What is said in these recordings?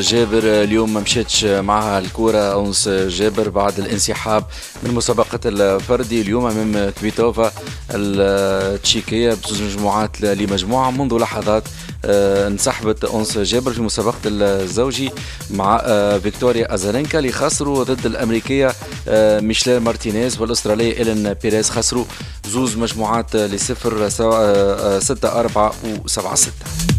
جابر اليوم ما مشيتش معها الكورة. أنس جابر بعد الانسحاب من مسابقة الفردي اليوم أمام كفيتوفا التشيكية بزوج مجموعات لمجموعة منذ لحظات آه، انسحبت أنس جابر في مسابقة الزوجي مع آه، فيكتوريا أزارينكا اللي خسروا ضد الأمريكية آه، ميشيل مارتينيز والأسترالية إيلين بيريز. خسروا زوز مجموعات لصفر ستة أربعة وسبعة ستة.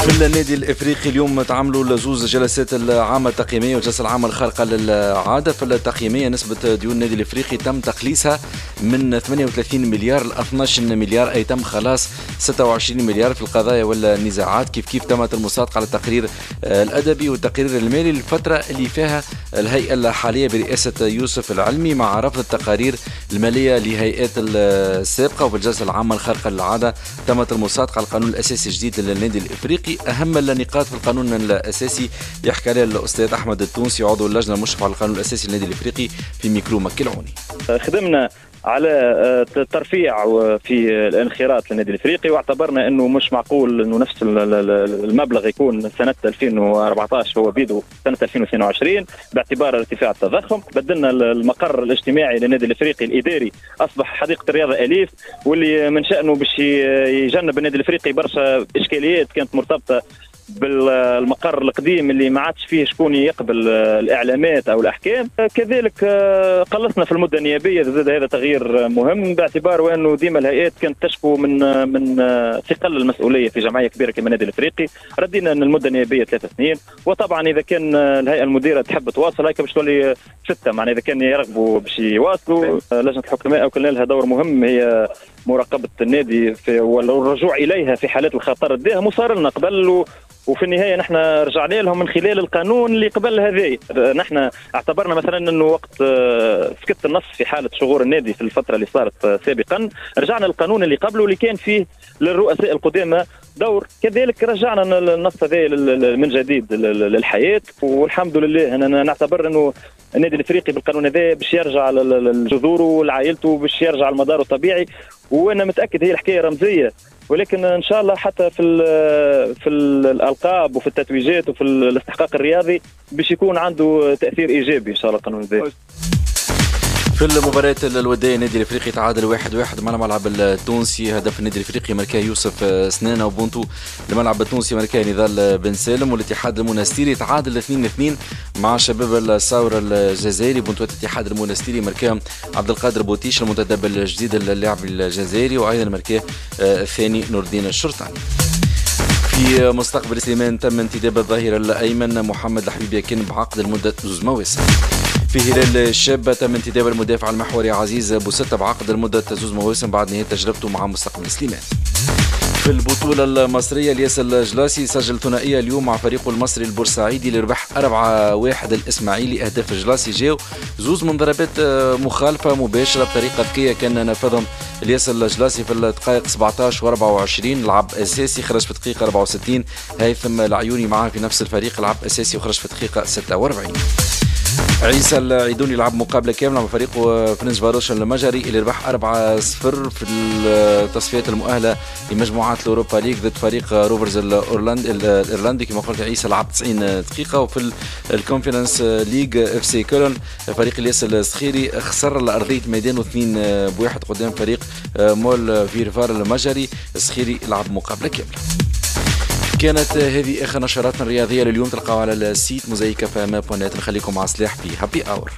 في النادي الإفريقي اليوم تعملوا لزوز جلسات العامة التقييمية والجلسة العامة الخارقة للعادة. في التقييمية نسبة ديون النادي الإفريقي تم تقليصها من 38 مليار ل 12 مليار أي تم خلاص 26 مليار في القضايا والنزاعات. كيف كيف تمت المصادقة على التقرير الأدبي والتقرير المالي للفترة اللي فيها الهيئة الحالية برئاسة يوسف العلمي مع رفض التقارير المالية لهيئات السابقة وفي الجلسة العامة الخارقة للعادة تمت المصادقة على القانون الأساسي الجديد للنادي الإفريقي. أهم النقاط في القانون الأساسي يحكي عليها الأستاذ أحمد التونسي عضو اللجنة المشرفة على القانون الأساسي للنادي الإفريقي في ميكرو مكي العوني. خدمنا على آه، في الانخراط للنادي الإفريقي واعتبرنا إنه مش معقول إنه نفس المبلغ يكون سنة 2014 هو بيدو سنة 2022 باعتبار ارتفاع التضخم. بدلنا المقر الاجتماعي للنادي الافريقي الاداري اصبح حديقة الرياضه أليف واللي من شأنه باش يجنب النادي الافريقي برشا إشكاليات كانت مرتبطة بالمقر القديم اللي ما عادش فيه شكون يقبل الإعلامات أو الأحكام كذلك آه، قلصنا في المدة النيابية زاد هذا تغيير مهم باعتبار وأنه ديما الهيئات كانت تشكو من من ثقل المسؤولية في جمعية كبيرة كما النادي الإفريقي. ردينا أن المدة النيابية ثلاث سنين وطبعا إذا كان الهيئة المديرة تحب تواصل هيك باش تولي ستة. معناها إذا كان يرغبوا باش يواصلوا آه، لجنة الحكماء وكان لها دور مهم هي مراقبة النادي في والرجوع إليها في حالات الخطر. الداهم وصار لنا قبل وفي النهاية نحن رجعنا لهم من خلال القانون اللي قبل هذه. نحن اعتبرنا مثلا أنه وقت آه، سكت النص في حالة شغور النادي في الفترة اللي صارت آه، سابقا. رجعنا للقانون اللي قبله اللي كان فيه للرؤساء القدامى دور. كذلك رجعنا النص هذا من جديد للحياة. والحمد لله أنا نعتبر أنه النادي الإفريقي بالقانون هذا باش يرجع لجذوره ولعائلته باش يرجع لمداره الطبيعي. وأنا متأكد هي الحكاية رمزية. ولكن إن شاء الله حتى في في الألقاب وفي التتويجات وفي الاستحقاق الرياضي باش يكون عنده تأثير إيجابي إن شاء الله القانون في المباراة الودية النادي الإفريقي تعادل واحد واحد مع الملعب التونسي. هدف النادي الإفريقي ماركاه يوسف سنانة وبونتو الملعب التونسي ماركاه نضال بن سالم. والاتحاد المنستيري تعادل 2 2 مع شباب الثورة الجزائري. بونتو الاتحاد المنستيري ماركاه عبد القادر بوتيش المنتدب الجديد اللاعب الجزائري وأيضا ماركاه الثاني نور الدين الشرطاني في مستقبل سليمان تم انتداب الظهير الأيمن محمد الحبيب يكن بعقد لمدة زوج مواسم. في هلال الشاب تم انتداب المدافع المحوري عزيز بوستة بعقد لمدة زوج مواسم بعد نهاية تجربته مع مستقبل سليمان. في البطولة المصرية الياس الجلاسي سجل ثنائية اليوم مع فريقه المصري البورسعيدي اللي ربح 4 واحد الإسماعيلي. أهداف الجلاسي جاو زوز من ضربات مخالفة مباشرة بطريقة ذكية كان نفذهم الياس الجلاسي في الدقائق 17 و 24 لعب أساسي خرج في الدقيقة 64 هيثم العيوني معاه في نفس الفريق لعب أساسي وخرج في الدقيقة 46 عيسى العيدوني لعب مقابلة كاملة مع فريقه فرنس باروش المجري اللي ربح 4 0 في التصفيات المؤهلة لمجموعات ال Europa League ضد فريق روفرز الاورلاند الإيرلندي. كما قلت عيسى لعب 90 دقيقة. وفي ال Conference League إف سي كولن فريق الياس السخيري خسر على أرضية ميدانه 2 بواحد قدام فريق مول فيهيرفار المجري. السخيري لعب مقابلة كاملة. كانت هذه آخر نشراتنا الرياضية لليوم. تلقاوها على ال site Mosaïque FM point net نخليكم مع صلاح في Happy Hour